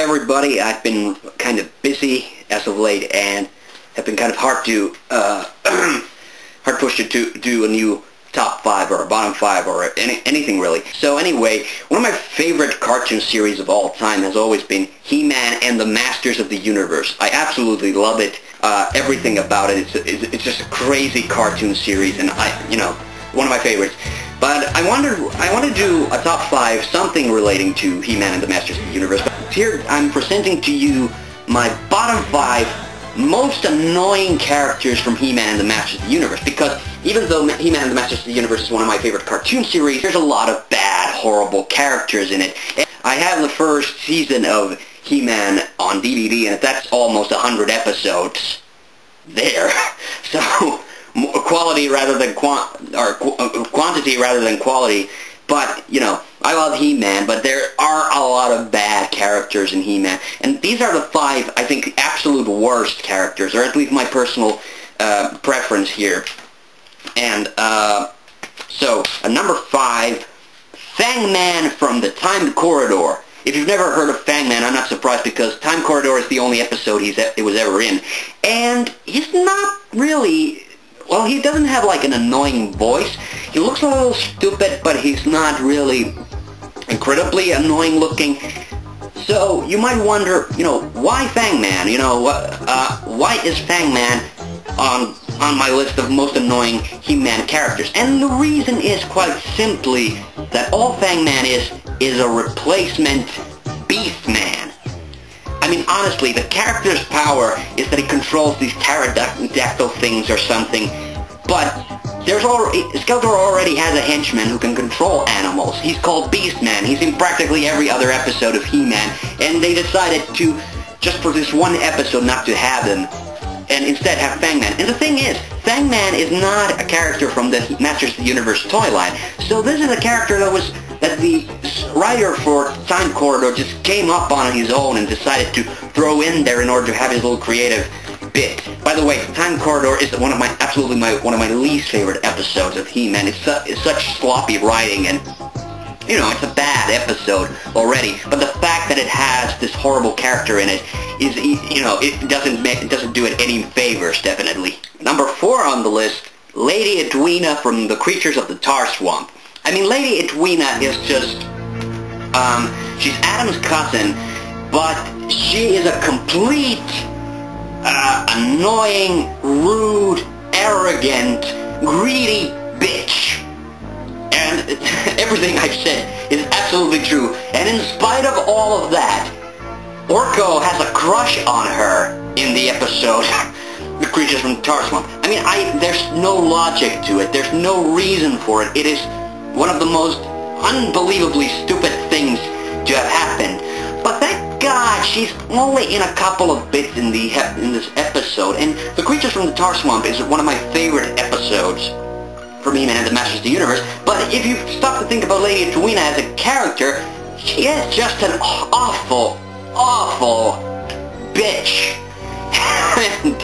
Hi everybody, I've been kind of busy as of late and have been kind of hard to, uh, hard pushed to do, a new top five or a bottom five or any, anything really. So anyway, one of my favorite cartoon series of all time has always been He-Man and the Masters of the Universe. I absolutely love it. Uh, everything about it. It's, it's, it's just a crazy cartoon series and I, you know, one of my favorites. But I wanted I want to do a top five, something relating to He-Man and the Masters of the Universe. Here I'm presenting to you my bottom five most annoying characters from He-Man and the Masters of the Universe. Because even though He-Man and the Masters of the Universe is one of my favorite cartoon series, there's a lot of bad, horrible characters in it. I have the first season of He-Man on DVD, and that's almost 100 episodes there. So quality rather than quant or qu uh, quantity rather than quality. But you know, I love He-Man, but there are a lot of bad characters in He-Man, and these are the five I think absolute worst characters, or at least my personal uh, preference here. And uh, so, uh, number five, Fangman from the Time Corridor. If you've never heard of Fangman, I'm not surprised because Time Corridor is the only episode he's it was ever in, and he's not really well, he doesn't have like an annoying voice. He looks a little stupid, but he's not really incredibly annoying looking. So you might wonder, you know, why Fangman? You know, uh, why is Fangman on on my list of most annoying He-Man characters? And the reason is quite simply that all Fangman is is a replacement Beastman. I mean, honestly, the character's power is that he controls these pterodactyl things or something, but there's already, Skeletor already has a henchman who can control animals. He's called Beastman. He's in practically every other episode of He-Man, and they decided to, just for this one episode, not to have him, and instead have Fangman. And the thing is, Fangman is not a character from the Masters of the Universe toy line, so this is a character that was that the writer for Time Corridor just came up on his own and decided to throw in there in order to have his little creative bit. By the way, Time Corridor is one of my absolutely my one of my least favorite episodes of He-Man. It's, su it's such sloppy writing and you know, it's a bad episode already, but the fact that it has this horrible character in it is, you know, it doesn't make, it doesn't do it any favors, definitely. Number four on the list, Lady Edwina from The Creatures of the Tar Swamp. I mean, Lady Edwina is just, um, she's Adam's cousin, but she is a complete, uh, annoying, rude, arrogant, greedy bitch. And everything I've said is absolutely true. And in spite of all of that, Orko has a crush on her in the episode. the creatures from Tar Swamp. I mean, I there's no logic to it. There's no reason for it. It is one of the most unbelievably stupid things she's only in a couple of bits in the in this episode. And The Creatures from the Tar Swamp is one of my favorite episodes for He-Man, the Masters of the Universe. But if you stop to think about Lady Edwina as a character, she is just an awful, awful bitch. and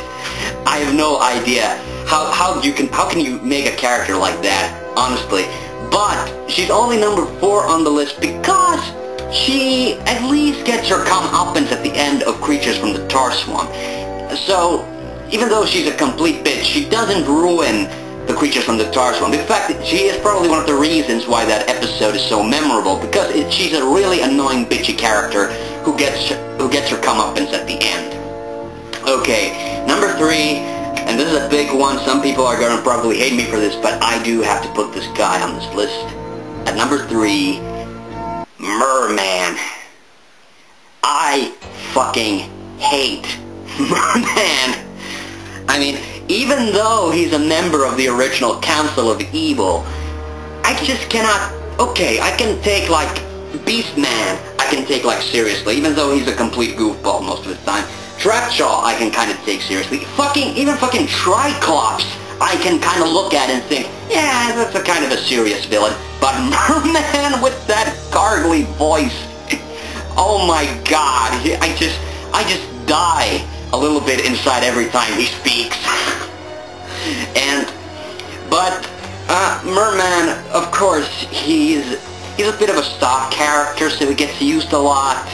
I have no idea how, how you can how can you make a character like that, honestly. But she's only number four on the list because she at least gets her comeuppance at the end of Creatures from the Tar Swamp. So, even though she's a complete bitch, she doesn't ruin the creatures from the tar swamp. In fact, she is probably one of the reasons why that episode is so memorable because it, she's a really annoying bitchy character who gets who gets her comeuppance at the end. Okay, number three, and this is a big one. Some people are going to probably hate me for this, but I do have to put this guy on this list. At number three, Merman. I fucking hate Merman. I mean, even though he's a member of the original Council of Evil, I just cannot... Okay, I can take, like, Beastman, I can take, like, seriously, even though he's a complete goofball most of the time. Trapjaw, I can kind of take seriously. Fucking, even fucking Triclops, I can kind of look at and think, yeah, that's a kind of a serious villain. But Merman with that gargly voice, oh my god, I just, I just die a little bit inside every time he speaks. and, but, uh, Merman, of course, he's, he's a bit of a stock character, so he gets used a lot.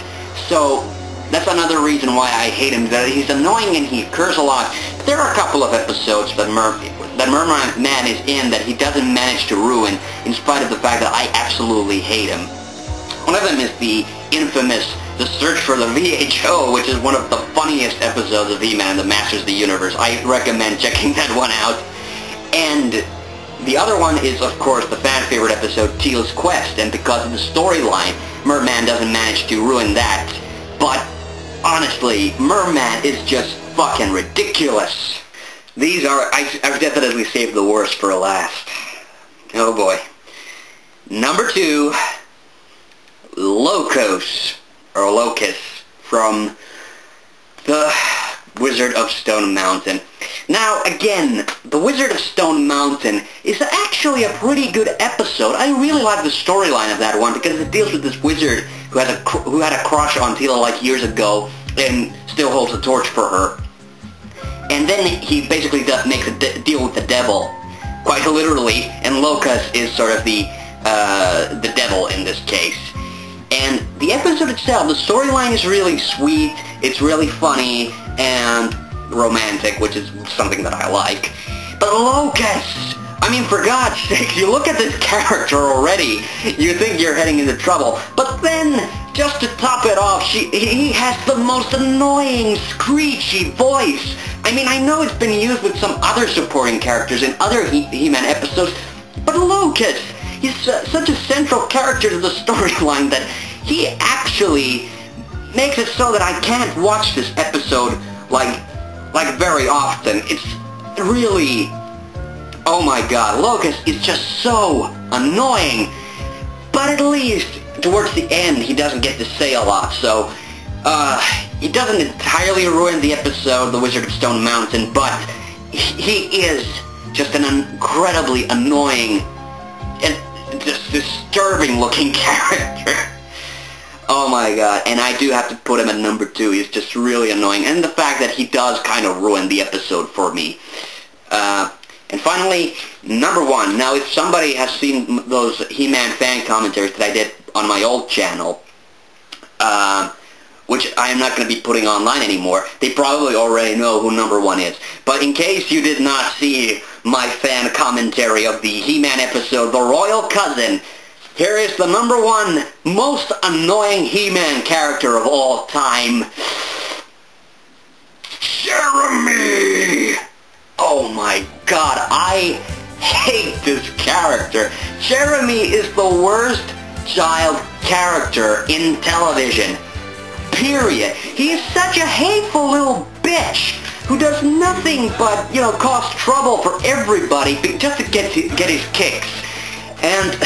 So, That's another reason why I hate him. That he's annoying and he occurs a lot. There are a couple of episodes that Mer that Merman man is in that he doesn't manage to ruin, in spite of the fact that I absolutely hate him. One of them is the infamous The Search for the VHO, which is one of the funniest episodes of He-Man the Masters of the Universe. I recommend checking that one out. And the other one is, of course, the fan favorite episode, Teela's Quest, and because of the storyline, Merman doesn't manage to ruin that. But, honestly, Merman is just fucking ridiculous. These are, I, I've definitely saved the worst for last. Oh boy. Number two, Locos, or Locus, from the Wizard of Stone Mountain. Now, again, The Wizard of Stone Mountain is actually a pretty good episode. I really like the storyline of that one because it deals with this wizard who has a who had a crush on Tila like years ago and still holds a torch for her. And then he basically does, makes a deal with the devil, quite literally, and Locus is sort of the uh, the devil in this case. And the episode itself, the storyline is really sweet, it's really funny, and romantic, which is something that I like. But Locus! I mean, for God's sake, you look at this character already, you think you're heading into trouble. But then, just to top it off, she, he has the most annoying, screechy voice. I mean, I know it's been used with some other supporting characters in other He-Man episodes, but Locus, he's such a central character to the storyline that he actually makes it so that I can't watch this episode like like very often. It's really oh my god, Locus is just so annoying. But at least towards the end he doesn't get to say a lot, so uh, he doesn't entirely ruin the episode, The Wizard of Stone Mountain, but he is just an incredibly annoying and just disturbing looking character. Oh my god, and I do have to put him at number two. He's just really annoying. And the fact that he does kind of ruin the episode for me. Uh, and finally, number one. Now, if somebody has seen those He-Man fan commentaries that I did on my old channel, uh, which I am not going to be putting online anymore, they probably already know who number one is. But in case you did not see my fan commentary of the He-Man episode, The Royal Cousin, here is the number one most annoying He-Man character of all time. Jeremy! Oh my god, I hate this character. Jeremy is the worst child character in television. Period. He is such a hateful little bitch who does nothing but, you know, cause trouble for everybody just to get, to get his kicks. And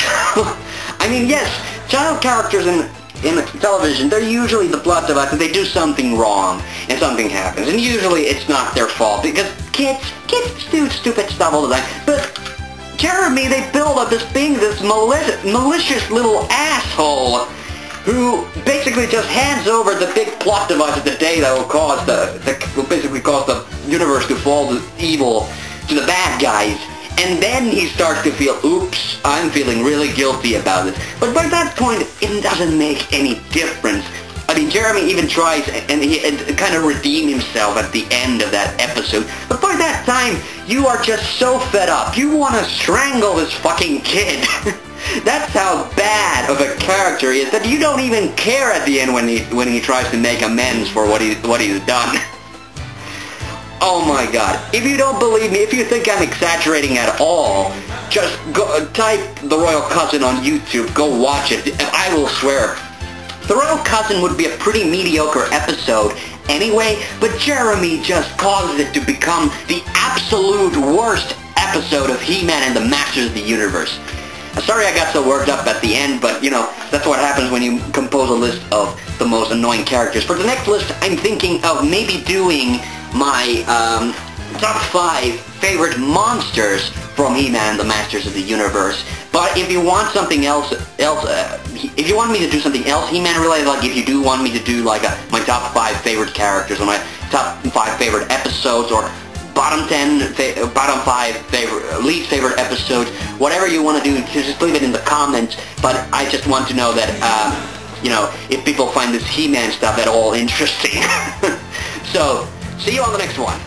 I mean, yes, child characters in in television, they're usually the plot device and they do something wrong and something happens. And usually it's not their fault because kids, kids do stupid stuff all the time. But Jeremy, they build up this being this malicious, malicious little asshole who basically just hands over the big plot device of the day that will cause the, that will basically cause the universe to fall to evil to the bad guys and then he starts to feel, oops, I'm feeling really guilty about it. But by that point, it doesn't make any difference. I mean, Jeremy even tries and he and kind of redeem himself at the end of that episode. But by that time, you are just so fed up. You want to strangle this fucking kid. That's how bad of a character he is that you don't even care at the end when he when he tries to make amends for what he what he's done. Oh my god. If you don't believe me, if you think I'm exaggerating at all, just go type The Royal Cousin on YouTube. Go watch it. And I will swear. The Royal Cousin would be a pretty mediocre episode anyway, but Jeremy just caused it to become the absolute worst episode of He-Man and the Masters of the Universe. Sorry I got so worked up at the end, but, you know, that's what happens when you compose a list of the most annoying characters. For the next list, I'm thinking of maybe doing my um, top five favorite monsters from He-Man, the Masters of the Universe. But if you want something else, else, uh, if you want me to do something else He-Man related, like if you do want me to do like a, my top five favorite characters or my top five favorite episodes or bottom 10, fa- bottom 5 favorite, least favorite episodes, whatever you want to do, just leave it in the comments. But I just want to know that, uh, you know, if people find this He-Man stuff at all interesting. so, see you on the next one.